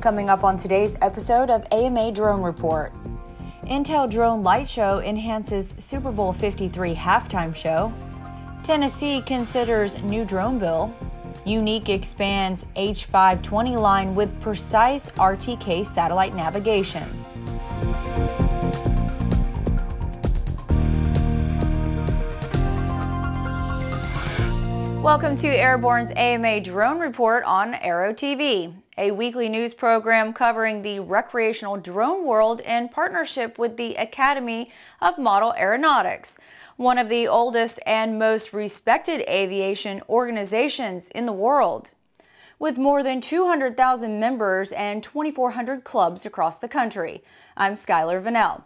Coming up on today's episode of AMA Drone Report. Intel Drone Light Show enhances Super Bowl 53 halftime show. Tennessee considers new drone bill. Yuneec expands H520 line with precise RTK satellite navigation. Welcome to Airborne's AMA Drone Report on Aero TV, a weekly news program covering the recreational drone world in partnership with the Academy of Model Aeronautics, one of the oldest and most respected aviation organizations in the world. With more than 200,000 members and 2,400 clubs across the country, I'm Skylar Vanell.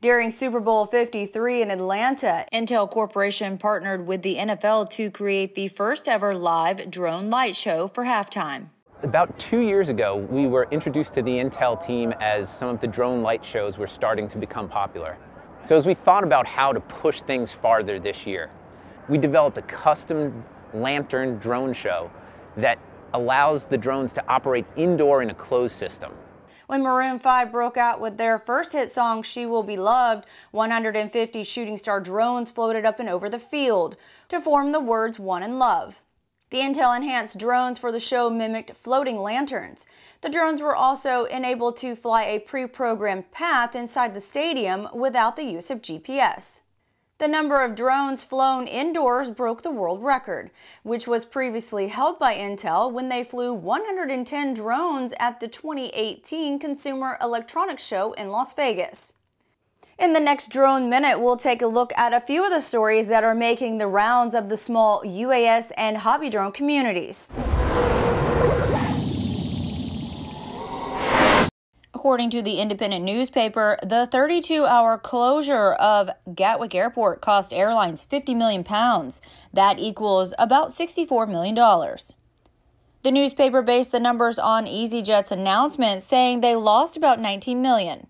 During Super Bowl 53 in Atlanta, Intel Corporation partnered with the NFL to create the first ever live drone light show for halftime. About two years ago, we were introduced to the Intel team as some of the drone light shows were starting to become popular. So as we thought about how to push things farther this year, we developed a custom lantern drone show that allows the drones to operate indoor in a closed system. When Maroon 5 broke out with their first hit song, She Will Be Loved, 150 shooting star drones floated up and over the field to form the words One in Love. The Intel enhanced drones for the show mimicked floating lanterns. The drones were also enabled to fly a pre-programmed path inside the stadium without the use of GPS. The number of drones flown indoors broke the world record, which was previously held by Intel when they flew 110 drones at the 2018 Consumer Electronics Show in Las Vegas. In the next Drone Minute, we'll take a look at a few of the stories that are making the rounds of the small UAS and hobby drone communities. According to the independent newspaper, the 32 hour closure of Gatwick Airport cost airlines 50 million pounds. That equals about $64 million. The newspaper based the numbers on EasyJet's announcement saying they lost about 19 million.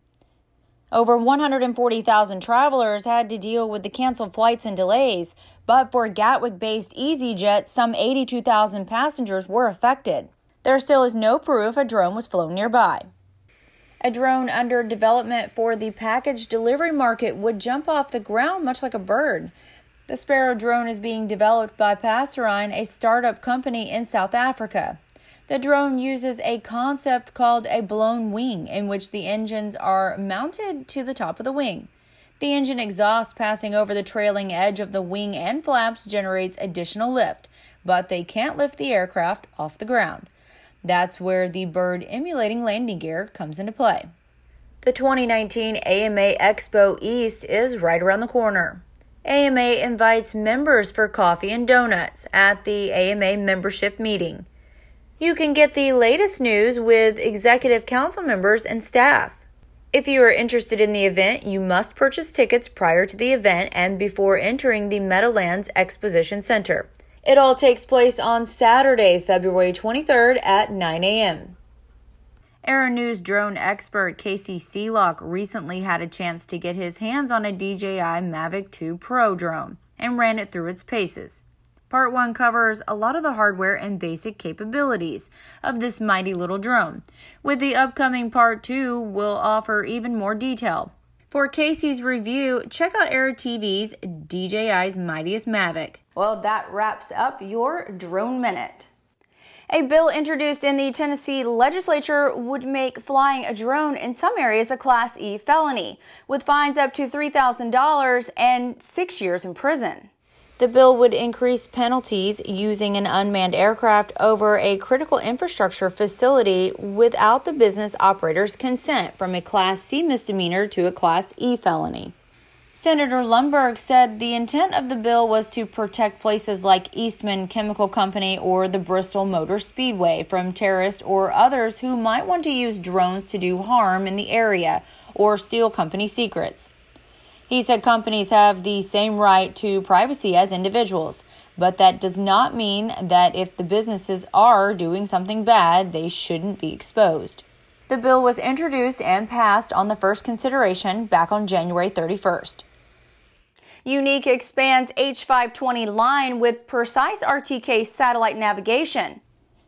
Over 140,000 travelers had to deal with the canceled flights and delays, but for Gatwick based EasyJet, some 82,000 passengers were affected. There still is no proof a drone was flown nearby a drone under development for the package delivery market would jump off the ground much like a bird. The Sparrow drone is being developed by Passerine, a startup company in South Africa. The drone uses a concept called a blown wing, in which the engines are mounted to the top of the wing. The engine exhaust passing over the trailing edge of the wing and flaps generates additional lift, but they can't lift the aircraft off the ground. That's where the bird emulating landing gear comes into play. The 2019 AMA Expo East is right around the corner. AMA invites members for coffee and donuts at the AMA membership meeting. You can get the latest news with executive council members and staff. If you are interested in the event, you must purchase tickets prior to the event and before entering the Meadowlands Exposition Center. It all takes place on Saturday, February 23rd at 9 a.m. Aero News drone expert KC Sealock recently had a chance to get his hands on a DJI Mavic 2 Pro drone and ran it through its paces. Part 1 covers a lot of the hardware and basic capabilities of this mighty little drone, with the upcoming Part 2 will offer even more detail. For KC's review, check out Aero TV's DJI's Mightiest Mavic. Well, that wraps up your Drone Minute. A bill introduced in the Tennessee legislature would make flying a drone in some areas a Class E felony, with fines up to $3,000 and six years in prison. The bill would increase penalties using an unmanned aircraft over a critical infrastructure facility without the business operator's consent from a Class C misdemeanor to a Class E felony. Senator Lundberg said the intent of the bill was to protect places like Eastman Chemical Company or the Bristol Motor Speedway from terrorists or others who might want to use drones to do harm in the area or steal company secrets. He said companies have the same right to privacy as individuals, but that does not mean that if the businesses are doing something bad, they shouldn't be exposed. The bill was introduced and passed on the first consideration back on January 31st. Yuneec expands H520 line with precise RTK satellite navigation.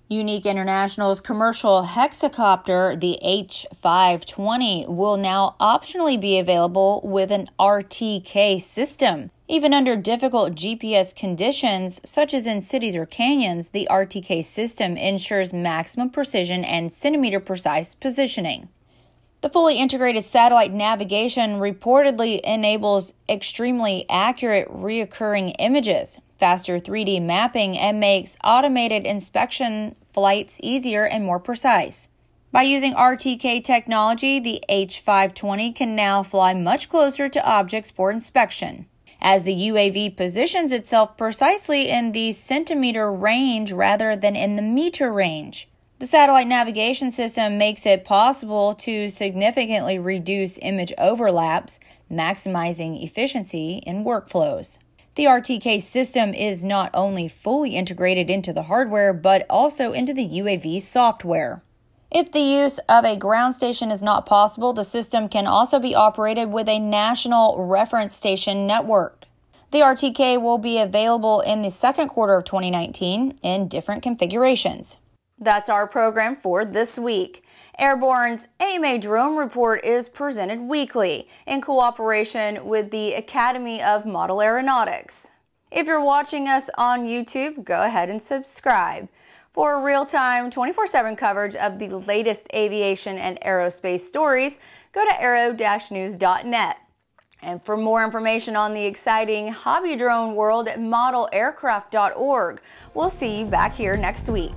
Yuneec International's commercial hexacopter, the H520, will now optionally be available with an RTK system. Even under difficult GPS conditions, such as in cities or canyons, the RTK system ensures maximum precision and centimeter precise positioning. The fully integrated satellite navigation reportedly enables extremely accurate reoccurring images, faster 3D mapping, and makes automated inspection flights easier and more precise. By using RTK technology, the H520 can now fly much closer to objects for inspection. As the UAV positions itself precisely in the centimeter range rather than in the meter range. The satellite navigation system makes it possible to significantly reduce image overlaps, maximizing efficiency in workflows. The RTK system is not only fully integrated into the hardware, but also into the UAV software. If the use of a ground station is not possible, the system can also be operated with a national reference station network. The RTK will be available in the second quarter of 2019 in different configurations. That's our program for this week. Airborne's AMA Drone Report is presented weekly in cooperation with the Academy of Model Aeronautics. If you're watching us on YouTube, go ahead and subscribe. For real-time 24-7 coverage of the latest aviation and aerospace stories, go to aero-news.net. And for more information on the exciting hobby drone world at modelaircraft.org. We'll see you back here next week.